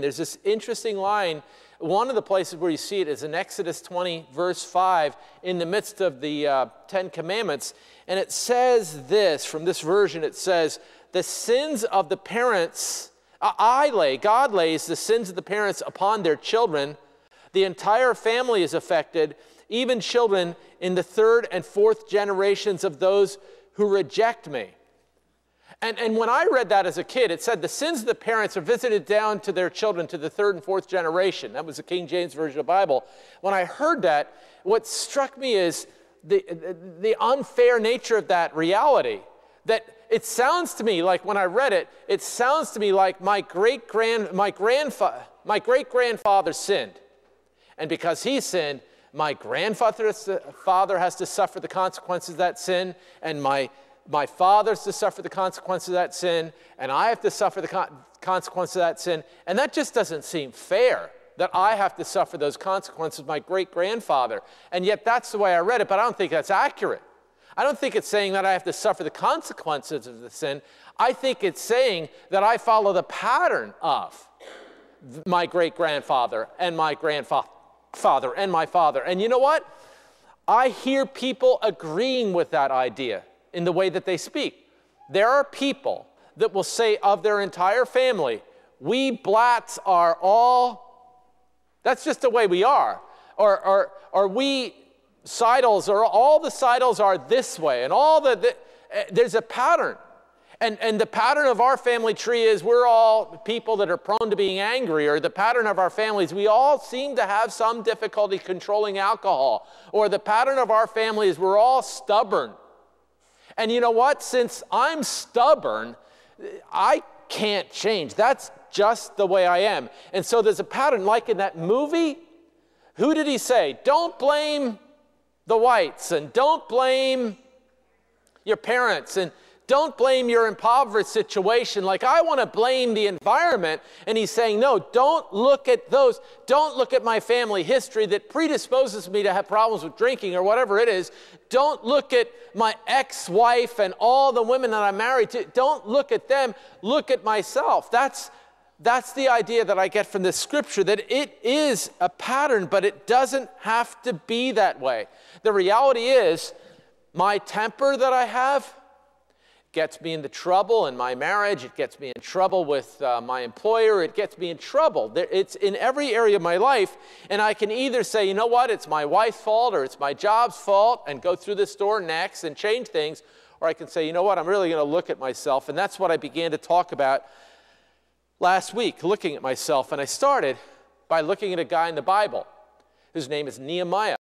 There's this interesting line. One of the places where you see it is in Exodus 20, verse 5, in the midst of the uh, Ten Commandments. And it says this from this version it says, The sins of the parents, I lay, God lays the sins of the parents upon their children. The entire family is affected, even children in the third and fourth generations of those who reject me. And, and when I read that as a kid, it said the sins of the parents are visited down to their children to the third and fourth generation. That was the King James Version of the Bible. When I heard that, what struck me is the, the unfair nature of that reality. That it sounds to me like when I read it, it sounds to me like my great grand my grandfather my great grandfather sinned. And because he sinned, my grandfather father has to suffer the consequences of that sin, and my my father's to suffer the consequences of that sin, and I have to suffer the con- consequence of that sin. And that just doesn't seem fair that I have to suffer those consequences, my great grandfather. And yet that's the way I read it, but I don't think that's accurate. I don't think it's saying that I have to suffer the consequences of the sin. I think it's saying that I follow the pattern of my great grandfather and my grandfather and my father. And you know what? I hear people agreeing with that idea in the way that they speak. There are people that will say of their entire family, we blats are all, that's just the way we are. Or, or, or we Seidels, or all the Seidels are this way, and all the, the uh, there's a pattern. And, and the pattern of our family tree is we're all people that are prone to being angry, or the pattern of our families, we all seem to have some difficulty controlling alcohol, or the pattern of our family is we're all stubborn. And you know what? Since I'm stubborn, I can't change. That's just the way I am. And so there's a pattern, like in that movie. Who did he say? Don't blame the whites and don't blame your parents and don't blame your impoverished situation like I want to blame the environment. And he's saying, no, don't look at those. Don't look at my family history that predisposes me to have problems with drinking or whatever it is. Don't look at my ex wife and all the women that I'm married to. Don't look at them. Look at myself. That's, that's the idea that I get from this scripture that it is a pattern, but it doesn't have to be that way. The reality is, my temper that I have, gets me into trouble in my marriage, it gets me in trouble with uh, my employer, it gets me in trouble. It's in every area of my life, and I can either say, you know what, it's my wife's fault or it's my job's fault, and go through this door next and change things, or I can say, you know what, I'm really going to look at myself. And that's what I began to talk about last week, looking at myself. And I started by looking at a guy in the Bible whose name is Nehemiah.